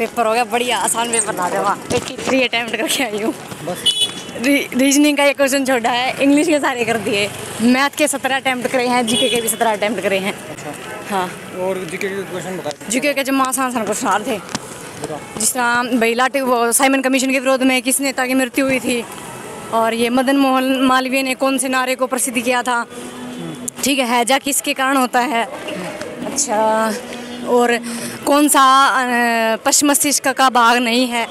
Paper हो गया बढ़िया आसान पेपर था जब एट्टी थ्री अटैम्प्ट करके आई हूँ। बस। रीजनिंग का एक क्वेश्चन छोड़ा है इंग्लिश के सारे कर दिए। मैथ के सत्रह अटैम्प्ट करे हैं जीके के भी सत्रह अटैम्प्ट करे हैं। अच्छा। हाँ। और जीके के क्वेश्चन बताए जीके के आसान आसान क्वेश्चन आ थे जिस तरह भाई लाटे वो साइमन कमीशन के विरोध में किस नेता की मृत्यु हुई थी? और ये मदन मोहन मालवीय ने कौन से नारे को प्रसिद्ध किया था? ठीक है हैजा किसके कारण होता है? अच्छा और कौन सा पश्चिम मस्तिष्क का भाग नहीं है।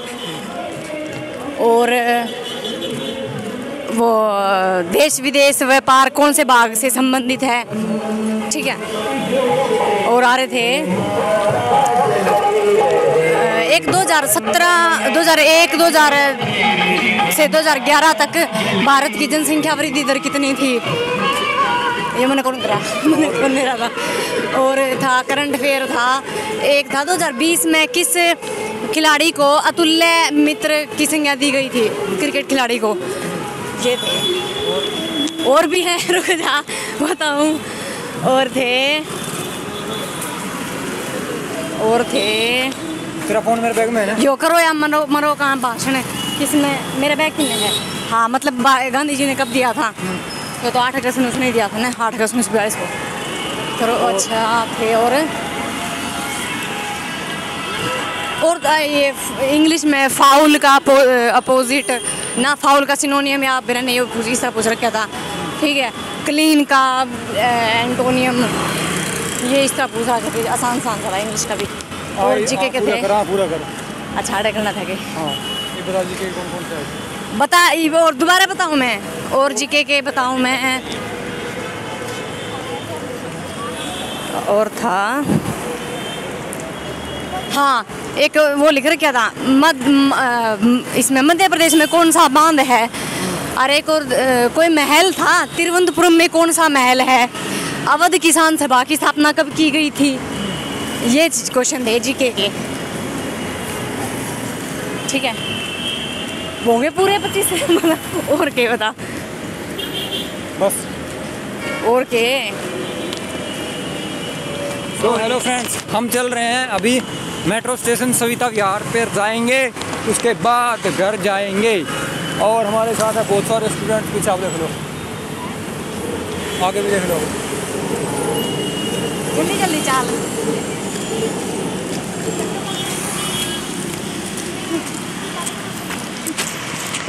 और, वो, देश विदेश व्यापार कौन से भाग से संबंधित है, ठीक है। और आ रहे थे एक 2017 2001 2000 से 2011 तक भारत की जनसंख्या वृद्धि दर कितनी थी? ये मैंने कौन करा मैंने कौन रहा था और था करंट अफेयर था एक था 2020 में किस खिलाड़ी को अतुल्य मित्र की संज्ञा दी गई थी क्रिकेट खिलाड़ी को ये थे और भी हैं रुक जा बताऊँ और थे और थे तेरा फ़ोन मेरे बैग में है ना यो करो या मरो मरो कहाँ भाषण है किसने मेरे बैग किसने है हाँ मतलब गांधी जी ने कब दिया था ये तो आठ अगस्त उन्नीस ने दिया था ना? आठ अगस्त उन्नीस बयालीस को। करो अच्छा थे और? और ये इंग्लिश में फाउल का अपोजिट ना फाउल का सिनोनियम या फिर ने ये पूछ इस तरह पूछ रखा था। ठीक है क्लीन का एंटोनियम ये इस तरह पूछ पूछा था आसान आसान था इंग्लिश का भी। और जीके के पूरा थे कर हाँ, अच्छा आड़े करना था कि हाँ ये बता कौन कौन से है बता और दोबारा बताऊँ मैं? और जीके के बताऊँ मैं? और था। हाँ एक वो लिख रखा था? मध इसमें मध्य प्रदेश में कौन सा बाँध है? और एक और कोई महल था? तिरुवनंतपुरम में कौन सा महल है? अवध किसान सभा की स्थापना कब की गई थी? ये क्वेश्चन थे जीके के। ठीक है। हो गए पूरे पच्चीस मतलब और के बता। बस। और के? तो हेलो फ्रेंड्स हम चल रहे हैं अभी मेट्रो स्टेशन सविता विहार पर जाएँगे उसके बाद घर जाएँगे। और हमारे साथ है बहुत सारे स्टूडेंट पीछे आप देख लो। आगे भी देख लो। जल्दी जल्दी चाल बस। सही बताऊँगा कि मैं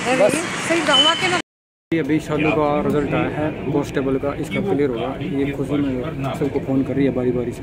ये अभी शालू का रिज़ल्ट आया है कॉन्स्टेबल का इसका क्लियर होगा। ये खुशी में सबको फ़ोन कर रही है बारी बारी से